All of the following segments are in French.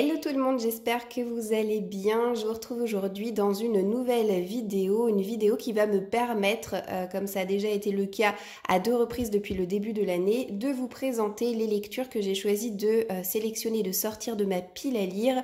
Hello tout le monde, j'espère que vous allez bien. Je vous retrouve aujourd'hui dans une nouvelle vidéo, une vidéo qui va me permettre, euh, comme ça a déjà été le cas à deux reprises depuis le début de l'année, de vous présenter les lectures que j'ai choisi de euh, sélectionner, de sortir de ma pile à lire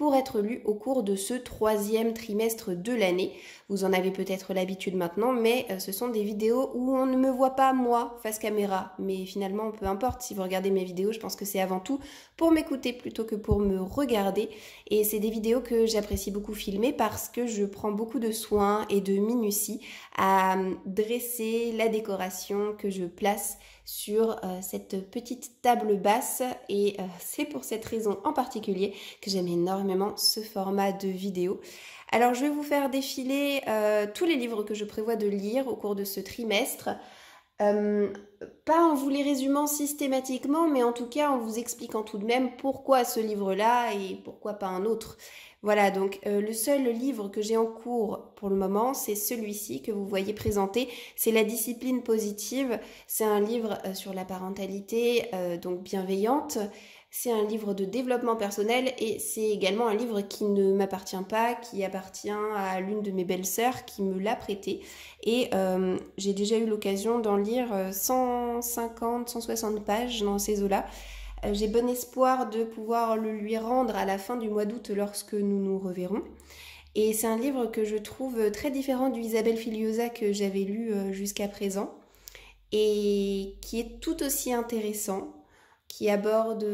pour être lu au cours de ce troisième trimestre de l'année. Vous en avez peut-être l'habitude maintenant, mais euh, ce sont des vidéos où on ne me voit pas moi face caméra. Mais finalement, peu importe, si vous regardez mes vidéos, je pense que c'est avant tout pour m'écouter plutôt que pour me regarder. Et c'est des vidéos que j'apprécie beaucoup filmer parce que je prends beaucoup de soins et de minutie à euh, dresser la décoration que je place sur euh, cette petite table basse et euh, c'est pour cette raison en particulier que j'aime énormément ce format de vidéo. Alors je vais vous faire défiler euh, tous les livres que je prévois de lire au cours de ce trimestre. pas en vous les résumant systématiquement, mais en tout cas en vous expliquant tout de même pourquoi ce livre-là et pourquoi pas un autre. Voilà, donc euh, le seul livre que j'ai en cours pour le moment, c'est celui-ci que vous voyez présenté. C'est La discipline positive. C'est un livre euh, sur la parentalité, euh, donc bienveillante. C'est un livre de développement personnel et c'est également un livre qui ne m'appartient pas, qui appartient à l'une de mes belles-sœurs qui me l'a prêté. Et j'ai déjà eu l'occasion d'en lire 150, 160 pages dans ces eaux-là. Euh, j'ai bon espoir de pouvoir le lui rendre à la fin du mois d'août lorsque nous nous reverrons. Et c'est un livre que je trouve très différent du Isabelle Filiosa que j'avais lu euh, jusqu'à présent et qui est tout aussi intéressant, qui aborde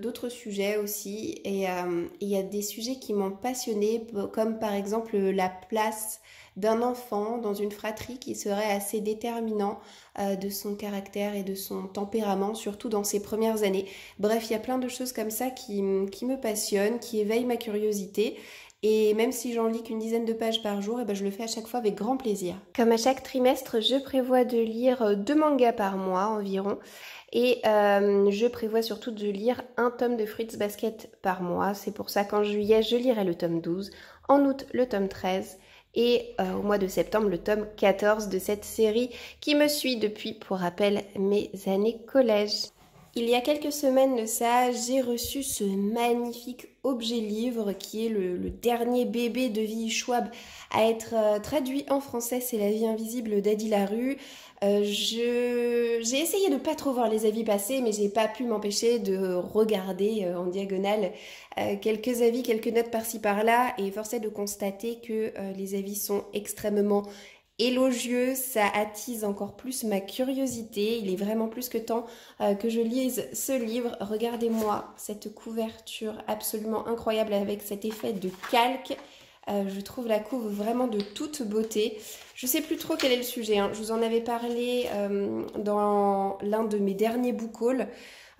d'autres sujets aussi. Et euh, il y a des sujets qui m'ont passionné, comme par exemple la place d'un enfant dans une fratrie qui serait assez déterminant euh, de son caractère et de son tempérament, surtout dans ses premières années. Bref, il y a plein de choses comme ça qui, me passionnent, qui éveillent ma curiosité. Et même si j'en lis qu'une dizaine de pages par jour, et eh ben je le fais à chaque fois avec grand plaisir. Comme à chaque trimestre, je prévois de lire deux mangas par mois environ. Et euh, je prévois surtout de lire un tome de Fritz Basket par mois. C'est pour ça qu'en juillet, je lirai le tome 12. En août, le tome 13 et euh, au mois de septembre le tome 14 de cette série qui me suit depuis, pour rappel, mes années collège. Il y a quelques semaines de ça, j'ai reçu ce magnifique objet livre qui est le, dernier bébé de Vie Schwab à être euh, traduit en français, c'est La vie invisible d'Adi Larue. Euh, j'ai essayé de pas trop voir les avis passer, mais j'ai pas pu m'empêcher de regarder euh, en diagonale quelques avis, quelques notes par-ci par-là, et force de constater que les avis sont extrêmement élogieux, ça attise encore plus ma curiosité. Il est vraiment plus que temps que je lise ce livre. Regardez-moi cette couverture absolument incroyable avec cet effet de calque. Euh, je trouve la couve vraiment de toute beauté. Je sais plus trop quel est le sujet. Hein. Je vous en avais parlé euh, dans l'un de mes derniers book.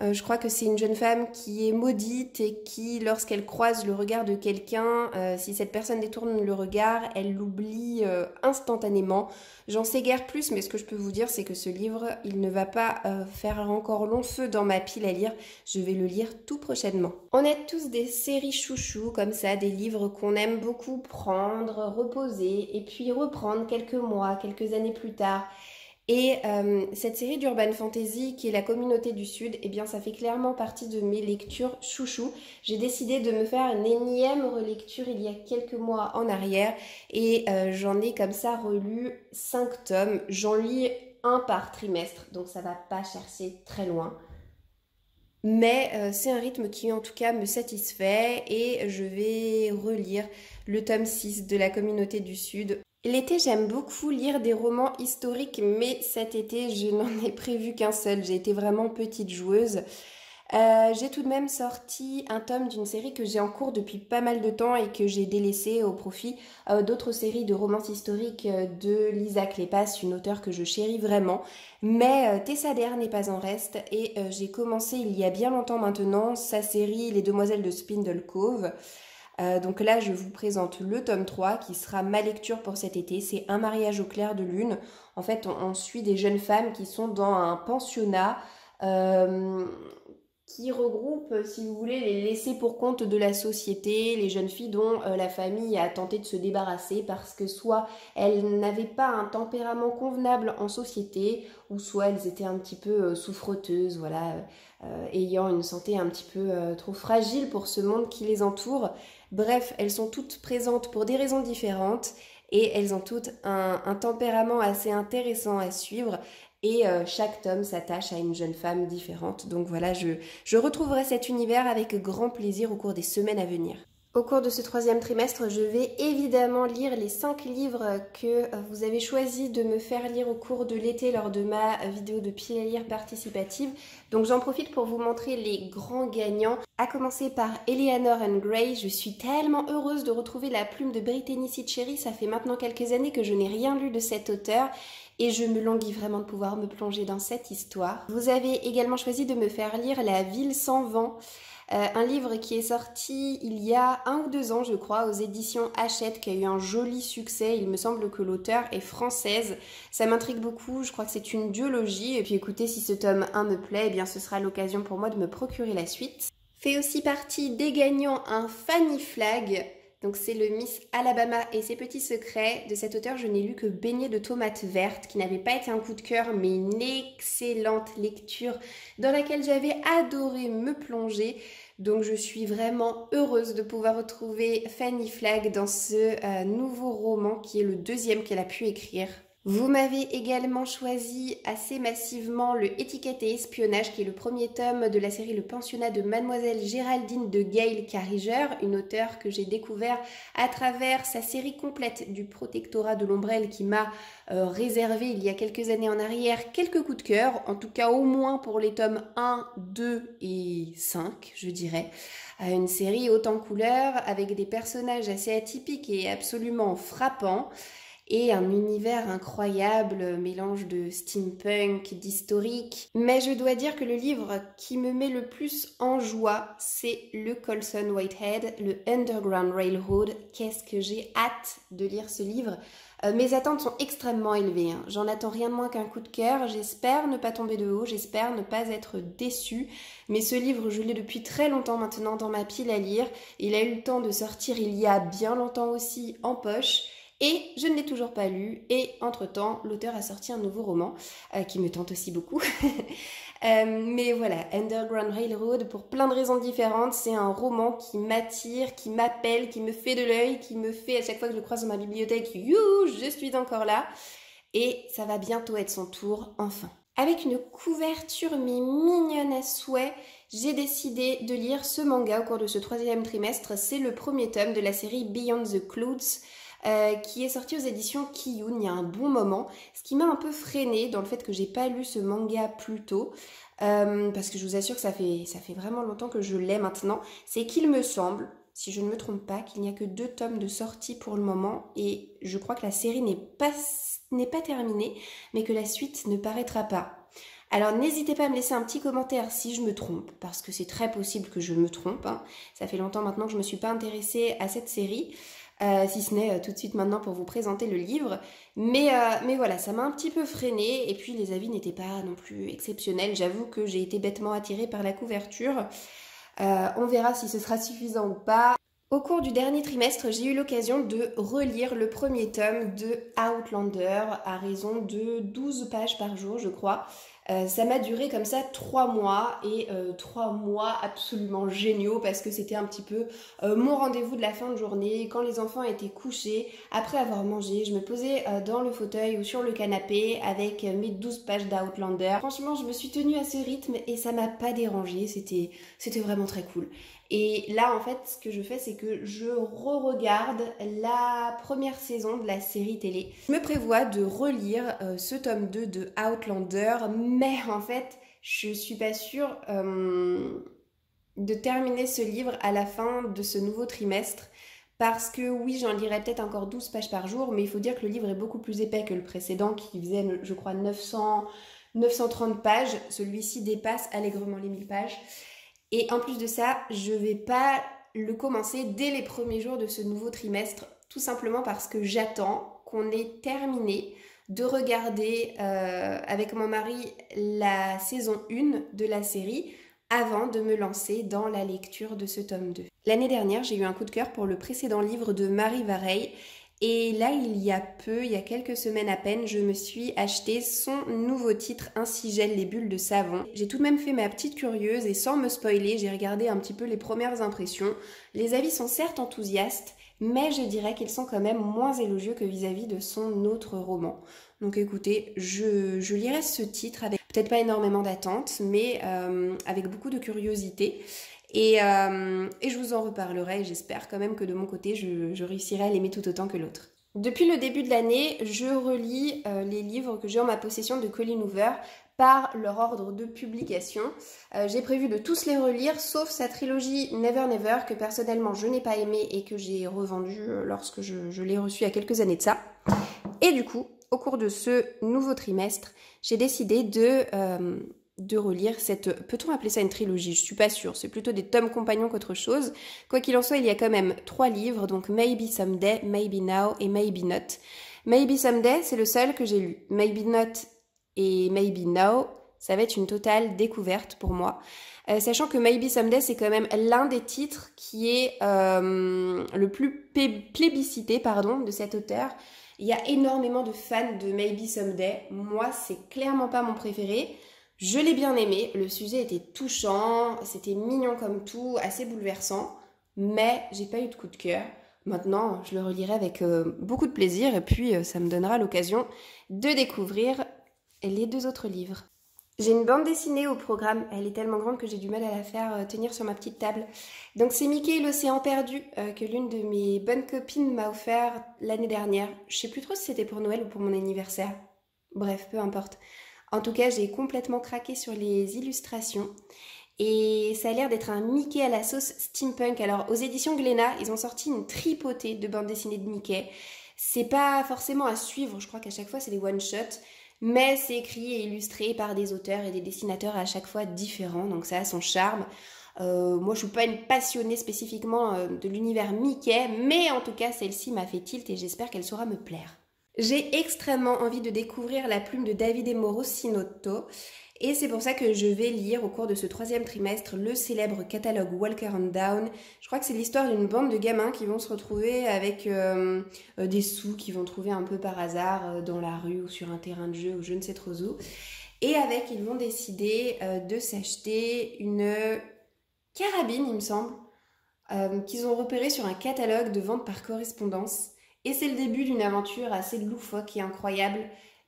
Euh, je crois que c'est une jeune femme qui est maudite et qui, lorsqu'elle croise le regard de quelqu'un, euh, si cette personne détourne le regard, elle l'oublie euh, instantanément. J'en sais guère plus, mais ce que je peux vous dire, c'est que ce livre, il ne va pas faire encore long feu dans ma pile à lire. Je vais le lire tout prochainement. On est tous des séries chouchous, comme ça, des livres qu'on aime beaucoup prendre, reposer, et puis reprendre quelques mois, quelques années plus tard. Et euh, cette série d'Urban Fantasy, qui est la communauté du Sud, eh bien ça fait clairement partie de mes lectures chouchou. J'ai décidé de me faire une énième relecture il y a quelques mois en arrière et euh, j'en ai comme ça relu 5 tomes. J'en lis un par trimestre, donc ça va pas chercher très loin. Mais euh, c'est un rythme qui en tout cas me satisfait et je vais relire le tome 6 de la communauté du Sud L'été, j'aime beaucoup lire des romans historiques, mais cet été, je n'en ai prévu qu'un seul. J'ai été vraiment petite joueuse. Euh, j'ai tout de même sorti un tome d'une série que j'ai en cours depuis pas mal de temps et que j'ai délaissé au profit euh, d'autres séries de romans historiques euh, de Lisa Kleypas, une auteure que je chéris vraiment. Mais Tessa Dare n'est pas en reste et j'ai commencé il y a bien longtemps maintenant sa série Les Demoiselles de Spindle Cove. Euh, donc là, je vous présente le tome 3 qui sera ma lecture pour cet été. C'est Un mariage au clair de lune. En fait, on, suit des jeunes femmes qui sont dans un pensionnat. Euh, qui regroupe, si vous voulez, les laissés pour compte de la société, les jeunes filles dont euh, la famille a tenté de se débarrasser parce que soit elles n'avaient pas un tempérament convenable en société, ou soit elles étaient un petit peu euh, souffreteuses, voilà, euh, ayant une santé un petit peu trop fragile pour ce monde qui les entoure. Bref, elles sont toutes présentes pour des raisons différentes et elles ont toutes un tempérament assez intéressant à suivre et euh, chaque tome s'attache à une jeune femme différente. Donc voilà, je, retrouverai cet univers avec grand plaisir au cours des semaines à venir. Au cours de ce troisième trimestre, je vais évidemment lire les cinq livres que vous avez choisi de me faire lire au cours de l'été lors de ma vidéo de pile à lire participative. Donc j'en profite pour vous montrer les grands gagnants. À commencer par Eleanor and Gray. Je suis tellement heureuse de retrouver la plume de Brittany Cherry. Ça fait maintenant quelques années que je n'ai rien lu de cet auteur et je me languis vraiment de pouvoir me plonger dans cette histoire. Vous avez également choisi de me faire lire La ville sans vent. Euh, un livre qui est sorti il y a un ou deux ans, je crois, aux éditions Hachette, qui a eu un joli succès. Il me semble que l'auteur est française. Ça m'intrigue beaucoup, je crois que c'est une duologie. Et puis écoutez, si ce tome 1 me plaît, eh bien ce sera l'occasion pour moi de me procurer la suite. Fait aussi partie des gagnants un Fanny Flag, donc c'est le Miss Alabama et ses petits secrets. De cet auteur, je n'ai lu que Beignet de tomates vertes, qui n'avait pas été un coup de cœur, mais une excellente lecture dans laquelle j'avais adoré me plonger. Donc je suis vraiment heureuse de pouvoir retrouver Fanny Flagg dans ce euh, nouveau roman qui est le deuxième qu'elle a pu écrire. Vous m'avez également choisi assez massivement le Étiquette et Espionnage, qui est le premier tome de la série Le Pensionnat de Mademoiselle Géraldine de Gail Carriger, une auteure que j'ai découvert à travers sa série complète du Protectorat de l'Ombrelle qui m'a euh, réservé il y a quelques années en arrière quelques coups de cœur, en tout cas au moins pour les tomes 1, 2 et 5, je dirais. Euh, une série haute en couleurs avec des personnages assez atypiques et absolument frappants et un univers incroyable, mélange de steampunk, d'historique. Mais je dois dire que le livre qui me met le plus en joie, c'est le Colson Whitehead, le Underground Railroad. Qu'est-ce que j'ai hâte de lire ce livre. Euh, mes attentes sont extrêmement élevées. Hein. J'en attends rien de moins qu'un coup de cœur. J'espère ne pas tomber de haut, j'espère ne pas être déçue. Mais ce livre, je l'ai depuis très longtemps maintenant dans ma pile à lire. Il a eu le temps de sortir il y a bien longtemps aussi en poche. Et je ne l'ai toujours pas lu. Et entre-temps, l'auteur a sorti un nouveau roman euh, qui me tente aussi beaucoup. Euh, mais voilà, Underground Railroad, pour plein de raisons différentes, c'est un roman qui m'attire, qui m'appelle, qui me fait de l'œil, qui me fait à chaque fois que je le croise dans ma bibliothèque, you, je suis encore là. Et ça va bientôt être son tour, enfin. Avec une couverture mais mignonne à souhait, j'ai décidé de lire ce manga au cours de ce troisième trimestre. C'est le premier tome de la série Beyond the Clouds. Euh, qui est sorti aux éditions Kiyun il y a un bon moment, ce qui m'a un peu freiné dans le fait que j'ai pas lu ce manga plus tôt. Euh, parce que je vous assure que ça fait, ça fait vraiment longtemps que je l'ai maintenant, c'est qu'il me semble, si je ne me trompe pas, qu'il n'y a que deux tomes de sortie pour le moment et je crois que la série n'est pas, pas terminée, mais que la suite ne paraîtra pas. Alors n'hésitez pas à me laisser un petit commentaire si je me trompe, parce que c'est très possible que je me trompe. Hein. Ça fait longtemps maintenant que je ne me suis pas intéressée à cette série. Euh, si ce n'est euh, tout de suite maintenant pour vous présenter le livre. Mais, euh, mais voilà, ça m'a un petit peu freiné et puis les avis n'étaient pas non plus exceptionnels. J'avoue que j'ai été bêtement attirée par la couverture. on verra si ce sera suffisant ou pas. Au cours du dernier trimestre, j'ai eu l'occasion de relire le premier tome de Outlander à raison de 12 pages par jour, je crois. Euh, ça m'a duré comme ça trois mois et euh, trois mois absolument géniaux parce que c'était un petit peu euh, mon rendez-vous de la fin de journée. Quand les enfants étaient couchés, après avoir mangé, je me posais dans le fauteuil ou sur le canapé avec mes 12 pages d'Outlander. Franchement, je me suis tenue à ce rythme et ça m'a pas dérangé. C'était, c'était vraiment très cool. Et là, en fait, ce que je fais, c'est que je re-regarde la première saison de la série télé. Je me prévois de relire euh, ce tome 2 de Outlander, mais en fait, je suis pas sûre euh, de terminer ce livre à la fin de ce nouveau trimestre. Parce que oui, j'en lirai peut-être encore 12 pages par jour, mais il faut dire que le livre est beaucoup plus épais que le précédent qui faisait, je crois, 900, 930 pages. Celui-ci dépasse allègrement les 1000 pages. Et en plus de ça, je vais pas le commencer dès les premiers jours de ce nouveau trimestre, tout simplement parce que j'attends qu'on ait terminé de regarder euh, avec mon mari la saison 1 de la série avant de me lancer dans la lecture de ce tome 2. L'année dernière, j'ai eu un coup de cœur pour le précédent livre de Marie Vareille. Et là, il y a peu, il y a quelques semaines à peine, je me suis acheté son nouveau titre Ainsi gèle les bulles de savon. J'ai tout de même fait ma petite curieuse et sans me spoiler, j'ai regardé un petit peu les premières impressions. Les avis sont certes enthousiastes, mais je dirais qu'ils sont quand même moins élogieux que vis-à-vis de son autre roman. Donc écoutez, je, lirai ce titre avec peut-être pas énormément d'attente, mais euh, avec beaucoup de curiosité. Euh, et, je vous en reparlerai, j'espère quand même que de mon côté, je, réussirai à l'aimer tout autant que l'autre. Depuis le début de l'année, je relis euh, les livres que j'ai en ma possession de Colin Hoover par leur ordre de publication. Euh, j'ai prévu de tous les relire, sauf sa trilogie Never Never, que personnellement je n'ai pas aimé et que j'ai revendu lorsque je, l'ai reçu il y a quelques années de ça. Et du coup, au cours de ce nouveau trimestre, j'ai décidé de, de relire cette... Peut-on appeler ça une trilogie? Je suis pas sûre. C'est plutôt des tomes compagnons qu'autre chose. Quoi qu'il en soit, il y a quand même trois livres, donc Maybe Someday, Maybe Now et Maybe Not. Maybe Someday, c'est le seul que j'ai lu. Maybe Not et Maybe Now, ça va être une totale découverte pour moi. Euh, sachant que Maybe Someday, c'est quand même l'un des titres qui est euh, le plus plébiscité pardon, de cet auteur. Il y a énormément de fans de Maybe Someday. Moi, c'est clairement pas mon préféré. Je l'ai bien aimé. Le sujet était touchant, c'était mignon comme tout, assez bouleversant. Mais j'ai pas eu de coup de cœur. Maintenant, je le relirai avec euh, beaucoup de plaisir et puis ça me donnera l'occasion de découvrir les deux autres livres. J'ai une bande dessinée au programme, elle est tellement grande que j'ai du mal à la faire euh, tenir sur ma petite table. Donc c'est Mickey et l'océan perdu euh, que l'une de mes bonnes copines m'a offert l'année dernière. Je sais plus trop si c'était pour Noël ou pour mon anniversaire. Bref, peu importe. En tout cas, j'ai complètement craqué sur les illustrations. Et ça a l'air d'être un Mickey à la sauce steampunk. Alors, aux éditions Glénat, ils ont sorti une tripotée de bandes dessinées de Mickey. C'est pas forcément à suivre, je crois qu'à chaque fois c'est des one-shots mais c'est écrit et illustré par des auteurs et des dessinateurs à chaque fois différents, donc ça a son charme. Euh, moi, je suis pas une passionnée spécifiquement euh, de l'univers Mickey, mais en tout cas, celle-ci m'a fait tilt et j'espère qu'elle saura me plaire. J'ai extrêmement envie de découvrir la plume de Davide Moro Sinotto et c'est pour ça que je vais lire au cours de ce troisième trimestre le célèbre catalogue Walker and Down. Je crois que c'est l'histoire d'une bande de gamins qui vont se retrouver avec euh, euh, des sous qu'ils vont trouver un peu par hasard euh, dans la rue ou sur un terrain de jeu ou je ne sais trop où. Et avec, ils vont décider de s'acheter une carabine, il me semble, qu'ils ont repérée sur un catalogue de vente par correspondance. Et c'est le début d'une aventure assez loufoque et incroyable.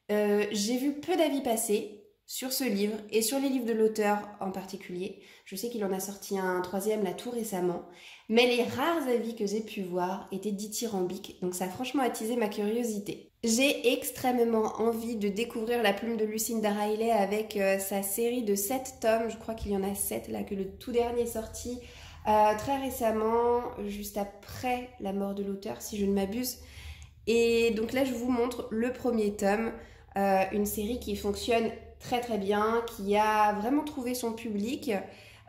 J'ai vu peu d'avis passer, sur ce livre et sur les livres de l'auteur en particulier. Je sais qu'il en a sorti un troisième là tout récemment, mais les rares avis que j'ai pu voir étaient dithyrambiques, donc ça a franchement attisé ma curiosité. J'ai extrêmement envie de découvrir la plume de Lucinda Riley avec euh, sa série de 7 tomes, je crois qu'il y en a 7 là, que le tout dernier est sorti euh, très récemment, juste après la mort de l'auteur, si je ne m'abuse. Et donc là, je vous montre le premier tome, euh, une série qui fonctionne très très bien, qui a vraiment trouvé son public,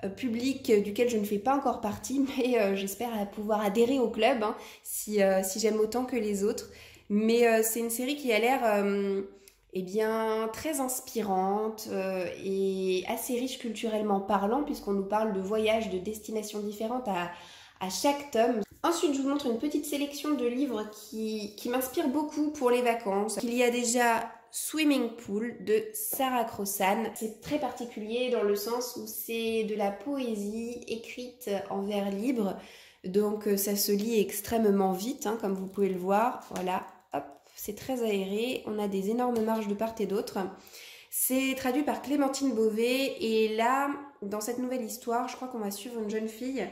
euh, public duquel je ne fais pas encore partie, mais j'espère pouvoir adhérer au club hein, si, si j'aime autant que les autres. Mais c'est une série qui a l'air eh bien très inspirante et assez riche culturellement parlant, puisqu'on nous parle de voyages, de destinations différentes à, à chaque tome. Ensuite, je vous montre une petite sélection de livres qui, qui m'inspirent beaucoup pour les vacances. Il y a déjà Swimming Pool de Sarah Crossan. C'est très particulier dans le sens où c'est de la poésie écrite en vers libre. Donc euh, ça se lit extrêmement vite, hein, comme vous pouvez le voir. Voilà, c'est très aéré. On a des énormes marges de part et d'autre. C'est traduit par Clémentine Beauvais. Et là, dans cette nouvelle histoire, je crois qu'on va suivre une jeune fille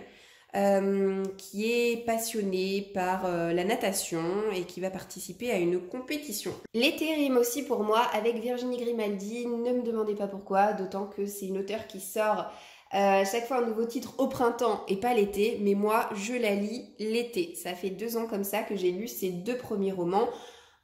euh, qui est passionné par euh, la natation et qui va participer à une compétition. L'été rime aussi pour moi avec Virginie Grimaldi, ne me demandez pas pourquoi, d'autant que c'est une auteure qui sort euh, chaque fois un nouveau titre au printemps et pas l'été, mais moi je la lis l'été. Ça fait deux ans comme ça que j'ai lu ces deux premiers romans.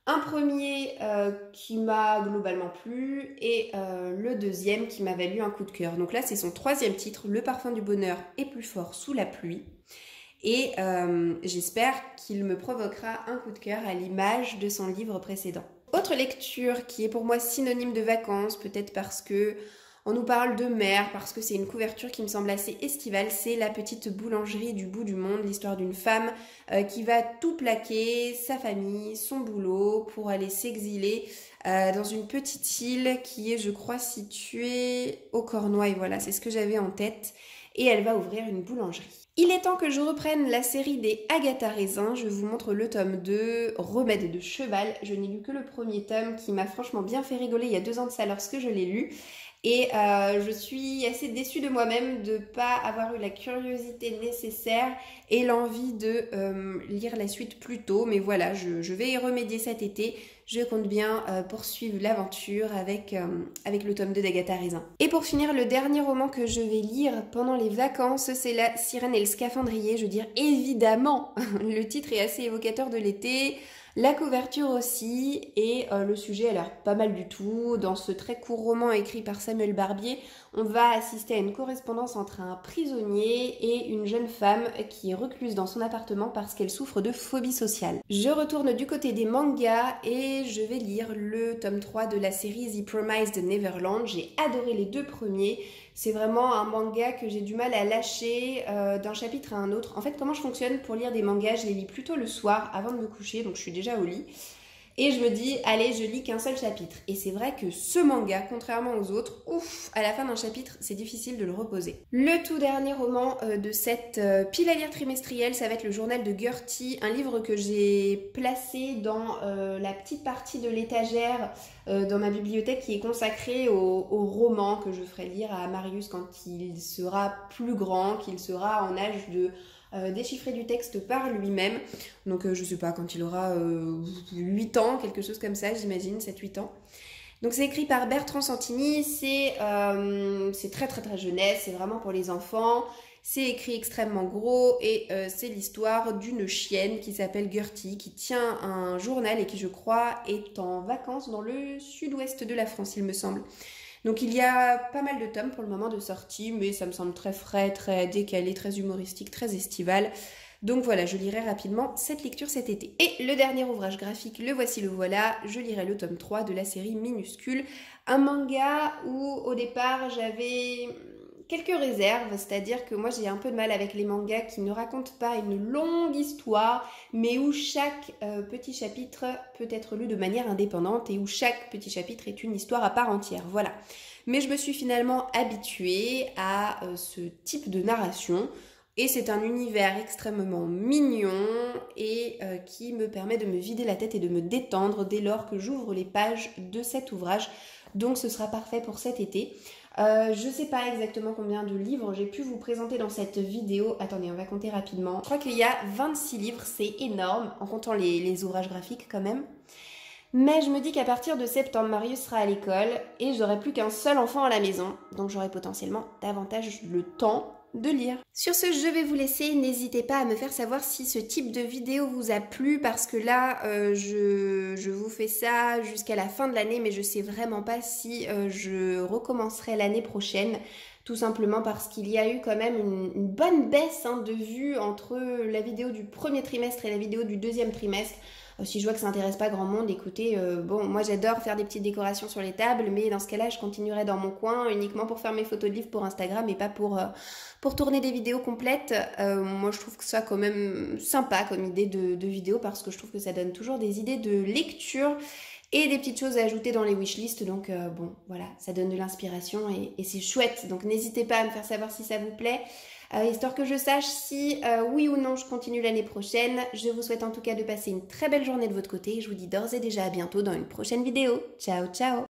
Un premier euh, qui m'a globalement plu et euh, le deuxième qui m'a valu un coup de cœur. Donc là, c'est son troisième titre, Le parfum du bonheur est plus fort sous la pluie. Et euh, j'espère qu'il me provoquera un coup de cœur à l'image de son livre précédent. Autre lecture qui est pour moi synonyme de vacances, peut-être parce que On nous parle de mer parce que c'est une couverture qui me semble assez estivale. C'est la petite boulangerie du bout du monde, l'histoire d'une femme euh, qui va tout plaquer, sa famille, son boulot, pour aller s'exiler euh, dans une petite île qui est, je crois, située au Cornouailles. Voilà, c'est ce que j'avais en tête. Et elle va ouvrir une boulangerie. Il est temps que je reprenne la série des Agatha Raisin. Je vous montre le tome 2, Remède de cheval. Je n'ai lu que le premier tome qui m'a franchement bien fait rigoler il y a deux ans de ça lorsque je l'ai lu. Et euh, je suis assez déçue de moi-même de ne pas avoir eu la curiosité nécessaire et l'envie de euh, lire la suite plus tôt. Mais voilà, je, vais y remédier cet été. Je compte bien euh, poursuivre l'aventure avec, avec le tome 2 d'Agatha Raisin. Et pour finir, le dernier roman que je vais lire pendant les vacances, c'est La sirène et le scaphandrier. Je veux dire, évidemment, le titre est assez évocateur de l'été. La couverture aussi, et euh, le sujet a l'air pas mal du tout. Dans ce très court roman écrit par Samuel Barbier, on va assister à une correspondance entre un prisonnier et une jeune femme qui est recluse dans son appartement parce qu'elle souffre de phobie sociale. Je retourne du côté des mangas et je vais lire le tome 3 de la série The Promised Neverland. J'ai adoré les deux premiers. C'est vraiment un manga que j'ai du mal à lâcher euh, d'un chapitre à un autre. En fait, comment je fonctionne pour lire des mangas Je les lis plutôt le soir avant de me coucher, donc je suis déjà au lit. Et je me dis, allez, je lis qu'un seul chapitre. Et c'est vrai que ce manga, contrairement aux autres, ouf, à la fin d'un chapitre, c'est difficile de le reposer. Le tout dernier roman euh, de cette euh, pile à lire trimestrielle, ça va être le journal de Gertie, un livre que j'ai placé dans la petite partie de l'étagère euh, dans ma bibliothèque qui est consacrée aux, romans que je ferai lire à Marius quand il sera plus grand, qu'il sera en âge de euh, déchiffrer du texte par lui-même. Donc euh, je sais pas, quand il aura 8 ans, quelque chose comme ça, j'imagine, 7-8 ans. Donc c'est écrit par Bertrand Santini, c'est très très très jeunesse, c'est vraiment pour les enfants. C'est écrit extrêmement gros et euh, c'est l'histoire d'une chienne qui s'appelle Gertie, qui tient un journal et qui, je crois, est en vacances dans le sud-ouest de la France, il me semble. Donc il y a pas mal de tomes pour le moment de sortie, mais ça me semble très frais, très décalé, très humoristique, très estival. Donc voilà, je lirai rapidement cette lecture cet été. Et le dernier ouvrage graphique, le voici le voilà, je lirai le tome 3 de la série Minuscule, un manga où au départ j'avais quelques réserves, c'est-à-dire que moi j'ai un peu de mal avec les mangas qui ne racontent pas une longue histoire, mais où chaque euh, petit chapitre peut être lu de manière indépendante et où chaque petit chapitre est une histoire à part entière. Voilà. Mais je me suis finalement habituée à euh, ce type de narration. Et c'est un univers extrêmement mignon et euh, qui me permet de me vider la tête et de me détendre dès lors que j'ouvre les pages de cet ouvrage. Donc ce sera parfait pour cet été. Euh, je sais pas exactement combien de livres j'ai pu vous présenter dans cette vidéo. Attendez, on va compter rapidement. Je crois qu'il y a 26 livres, c'est énorme, en comptant les, ouvrages graphiques quand même. Mais je me dis qu'à partir de septembre, Marius sera à l'école et j'aurai plus qu'un seul enfant à la maison. Donc j'aurai potentiellement davantage le temps de lire. Sur ce, je vais vous laisser. N'hésitez pas à me faire savoir si ce type de vidéo vous a plu parce que là, euh, je, vous fais ça jusqu'à la fin de l'année, mais je sais vraiment pas si euh, je recommencerai l'année prochaine. Tout simplement parce qu'il y a eu quand même une, bonne baisse hein, de vues entre la vidéo du premier trimestre et la vidéo du deuxième trimestre. Euh, si je vois que ça n'intéresse pas grand monde, écoutez, euh, bon, moi j'adore faire des petites décorations sur les tables, mais dans ce cas-là, je continuerai dans mon coin uniquement pour faire mes photos de livres pour Instagram et pas pour, euh, pour tourner des vidéos complètes. moi, je trouve que ça quand même sympa comme idée de vidéo parce que je trouve que ça donne toujours des idées de lecture et des petites choses à ajouter dans les wishlists. Donc bon, voilà, ça donne de l'inspiration et, et c'est chouette. Donc n'hésitez pas à me faire savoir si ça vous plaît. Euh, histoire que je sache si euh, oui ou non je continue l'année prochaine. Je vous souhaite en tout cas de passer une très belle journée de votre côté. Je vous dis d'ores et déjà à bientôt dans une prochaine vidéo. Ciao ciao